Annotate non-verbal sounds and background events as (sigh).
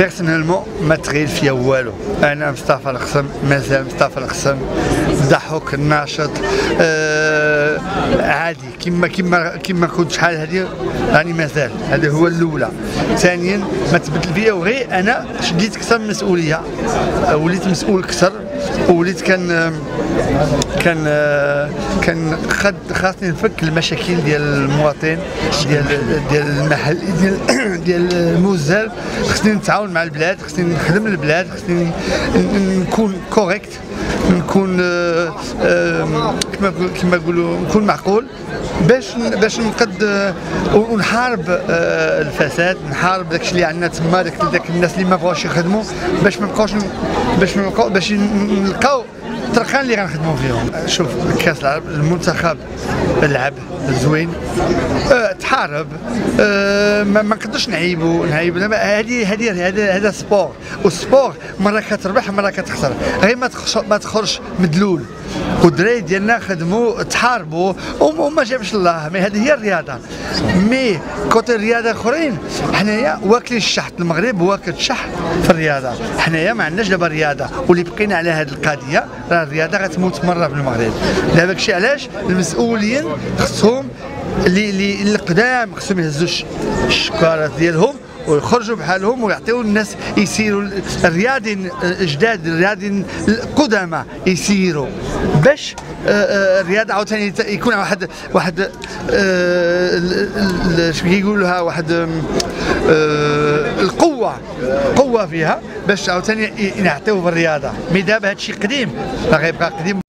بيرسونيلمون ما تغير فيا والو أنا مصطفى القسم مازال مصطفى القسم ضحك ناشط آه عادي كما كما كما كنت شحال هذه راني مازال هذا هو الاولى ثانيا ما تبدل فيا وغير أنا شديت أكثر مسؤوليه وليت مسؤول أكثر وليت كان كان كان خاصني نفك المشاكل ديال المواطن ديال ديال المحل ديال (coughs) ديال الموزال خصني نتعاون مع البلاد خصني نخدم البلاد خصني نكون correct نكون كما كما نقولوا نكون معقول باش باش نقد ونحارب آه، الفساد نحارب داكشي اللي عندنا تما داك الناس اللي ما بغاوش يخدموا باش ما نبقاوش باش باش نلقاو الطرقان اللي غنخدموا فيهم. شوف كاس العرب المنتخب لعب زوين. أه تحارب. أه ما نقدرش نعيبو نعيبو. هذه هذه هذا sport. وال sport مرة كتربح مرة كتخسر. غير ما ما تخرجش مذلول. والدراري ديالنا خدموا تحاربوا وما جابش الله. mais هذه هي الرياضة. mais côté الرياضه أخرين حنايا واكلين الشحط. المغرب واكل الشحط في الرياضة. حنايا ما عندناش دابا رياضة. واللي بقينا على هذه القضية راه الرياضة غتموت مرة في المغرب. دابا الشيء علاش؟ المسؤولين خصهم اللي اللي القدام خصهم يهزوا الشكارات ديالهم ويخرجوا بحالهم ويعطيو الناس يسيروا الرياضيين الجداد الرياضيين القدامى يسيروا باش آه، آه، الرياضة عاوتاني يكون واحد واحد آه، شو كيقولوها واحد القوة قوة فيها باش عاوتاني نعطيو بالرياضه مي دابا هادشي قديم غيبقى قديم.